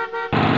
you.